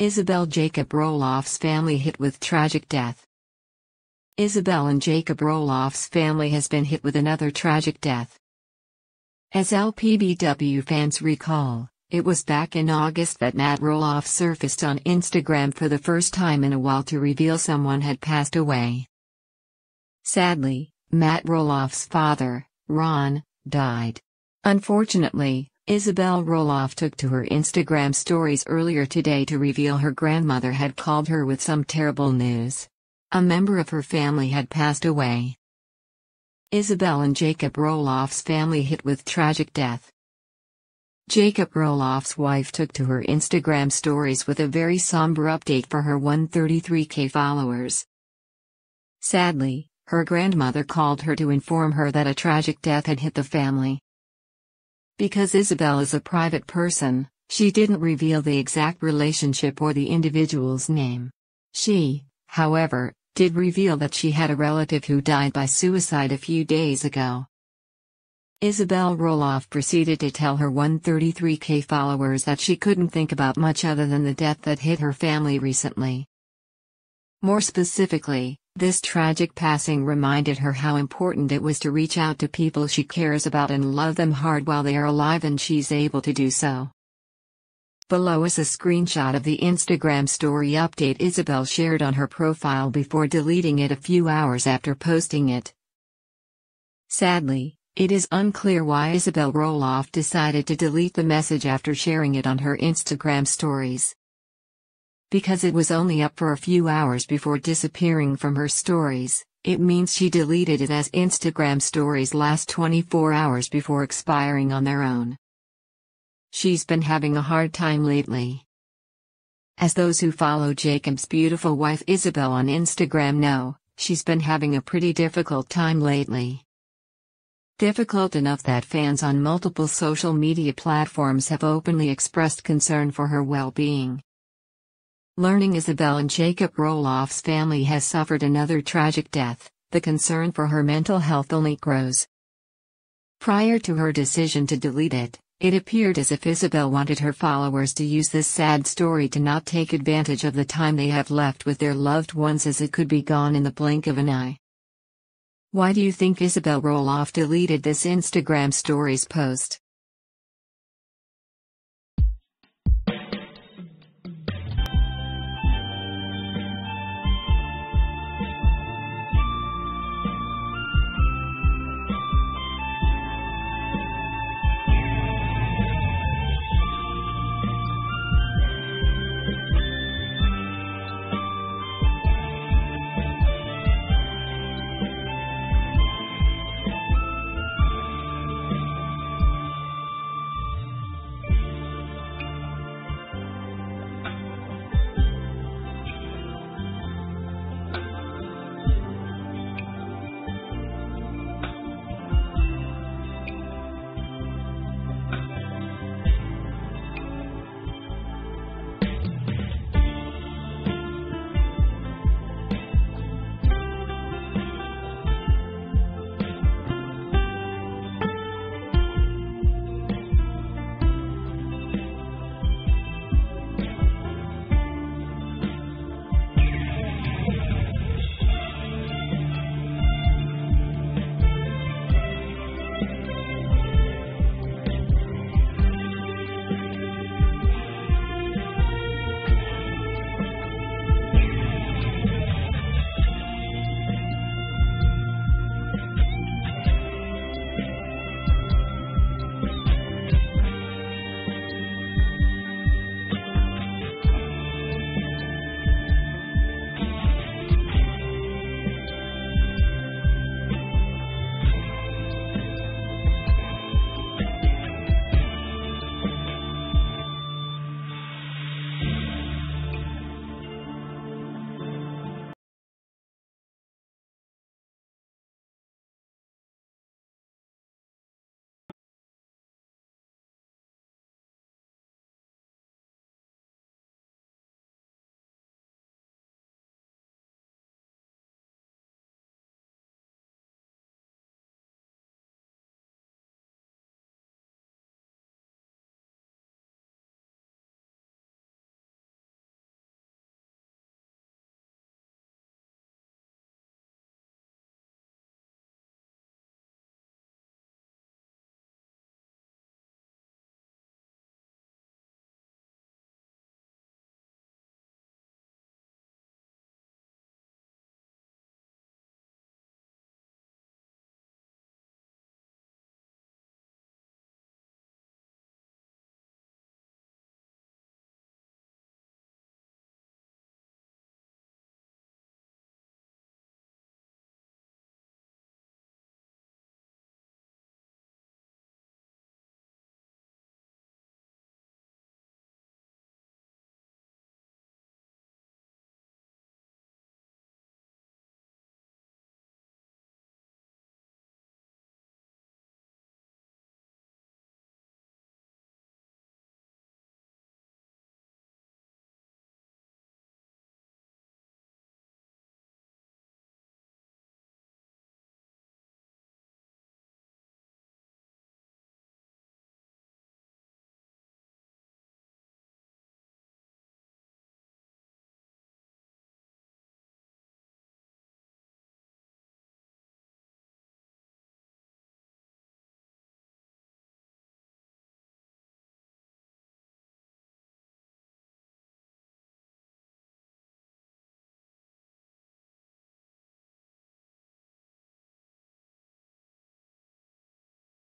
Isabel Jacob Roloff's family hit with tragic death. Isabel and Jacob Roloff's family has been hit with another tragic death. As LPBW fans recall, it was back in August that Matt Roloff surfaced on Instagram for the first time in a while to reveal someone had passed away. Sadly, Matt Roloff's father, Ron, died. Unfortunately, Isabel Roloff took to her Instagram stories earlier today to reveal her grandmother had called her with some terrible news. A member of her family had passed away. Isabel and Jacob Roloff's family hit with tragic death. Jacob Roloff's wife took to her Instagram stories with a very somber update for her 133k followers. Sadly, her grandmother called her to inform her that a tragic death had hit the family. Because Isabel is a private person, she didn't reveal the exact relationship or the individual's name. She, however, did reveal that she had a relative who died by suicide a few days ago. Isabel Roloff proceeded to tell her 133k followers that she couldn't think about much other than the death that hit her family recently. More specifically, this tragic passing reminded her how important it was to reach out to people she cares about and love them hard while they are alive and she's able to do so. Below is a screenshot of the Instagram story update Isabel shared on her profile before deleting it a few hours after posting it. Sadly, it is unclear why Isabel Roloff decided to delete the message after sharing it on her Instagram stories because it was only up for a few hours before disappearing from her stories. It means she deleted it as Instagram stories last 24 hours before expiring on their own. She's been having a hard time lately. As those who follow Jacob's beautiful wife Isabel on Instagram know, she's been having a pretty difficult time lately. Difficult enough that fans on multiple social media platforms have openly expressed concern for her well being. Learning Isabel and Jacob Roloff's family has suffered another tragic death, the concern for her mental health only grows. Prior to her decision to delete it, it appeared as if Isabel wanted her followers to use this sad story to not take advantage of the time they have left with their loved ones as it could be gone in the blink of an eye. Why do you think Isabel Roloff deleted this Instagram stories post?